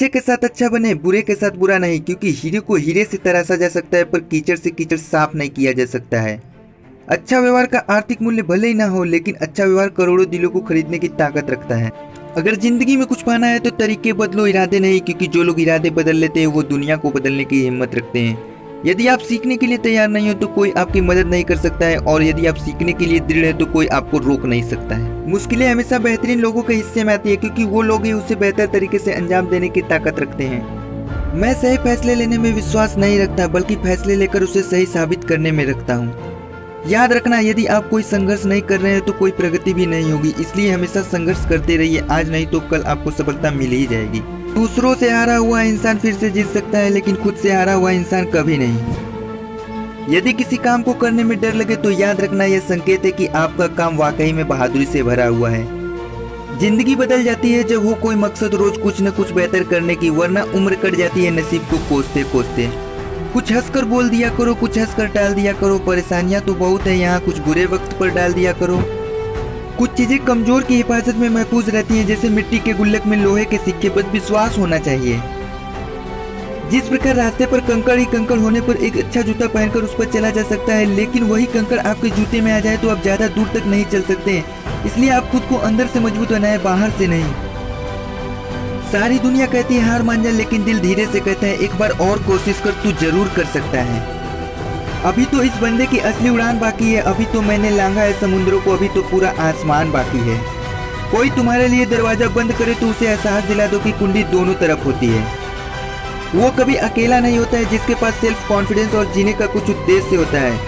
अच्छे के साथ अच्छा बने, बुरे के साथ बुरा नहीं, क्योंकि हीरे को हीरे से तराशा जा सकता है, पर कीचड़ से कीचड़ साफ़ नहीं किया जा सकता है। अच्छा व्यवहार का आर्थिक मूल्य भले ही ना हो, लेकिन अच्छा व्यवहार करोड़ों दिलों को खरीदने की ताकत रखता है। अगर ज़िंदगी में कुछ पाना है तो तरीके बदलो, इरादे नहीं, क्योंकि जो लोग इरादे बदल लेते हैं, वो दुनिया को बदलने की हिम्मत रखते हैं। यदि आप सीखने के लिए तैयार नहीं हो तो कोई आपकी मदद नहीं कर सकता है और यदि आप सीखने के लिए दृढ़ है तो कोई आपको रोक नहीं सकता है। मुश्किलें हमेशा बेहतरीन लोगों के हिस्से में आती है क्योंकि वो लोग ही उसे बेहतर तरीके से अंजाम देने की ताकत रखते हैं। मैं सही फैसले लेने में विश्वास नहीं रखता, बल्कि फैसले लेकर उसे सही साबित करने में रखता हूँ। याद रखना, यदि आप कोई संघर्ष नहीं कर रहे हैं तो कोई प्रगति भी नहीं होगी, इसलिए हमेशा संघर्ष करते रहिए। आज नहीं तो कल आपको सफलता मिल ही जाएगी। दूसरों से हारा हुआ इंसान फिर से जीत सकता है, लेकिन खुद से हारा हुआ इंसान कभी नहीं। यदि किसी काम को करने में डर लगे तो याद रखना यह संकेत है कि आपका काम वाकई में बहादुरी से भरा हुआ है। ज़िंदगी बदल जाती है जब हो कोई मकसद रोज कुछ न कुछ बेहतर करने की, वरना उम्र कट जाती है नसीब को कोसते कोसते। कुछ हंसकर बोल दिया करो, कुछ हंसकर टाल दिया करो, परेशानियाँ तो बहुत है, यहाँ कुछ बुरे वक्त पर डाल दिया करो। कुछ चीज़ें कमज़ोर की हिफाजत में महफूज रहती हैं, जैसे मिट्टी के गुल्लक में लोहे के सिक्के पर विश्वास होना चाहिए। जिस प्रकार रास्ते पर कंकड़ ही कंकड़ होने पर एक अच्छा जूता पहनकर उस पर चला जा सकता है, लेकिन वही कंकड़ आपके जूते में आ जाए तो आप ज़्यादा दूर तक नहीं चल सकते। इसलिए आप खुद को अंदर से मज़बूत बनाए, बाहर से नहीं। सारी दुनिया कहती है, हार मान जा, लेकिन दिल धीरे से कहता है, एक बार और कोशिश कर, तू ज़रूर कर सकता है। अभी तो इस बंदे की असली उड़ान बाकी है, अभी तो मैंने लांगा है समुद्रों को, अभी तो पूरा आसमान बाकी है। कोई तुम्हारे लिए दरवाज़ा बंद करे तो उसे एहसास दिला दो कि कुंडी दोनों तरफ़ होती है। वो कभी अकेला नहीं होता है, जिसके पास सेल्फ कॉन्फिडेंस और जीने का कुछ उद्देश्य होता है।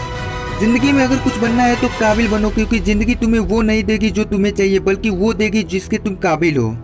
ज़िंदगी में अगर कुछ बनना है तो काबिल बनो, क्योंकि ज़िंदगी तुम्हें वो नहीं देगी जो तुम्हें चाहिए, बल्कि वो देगी जिसके तुम काबिल हो।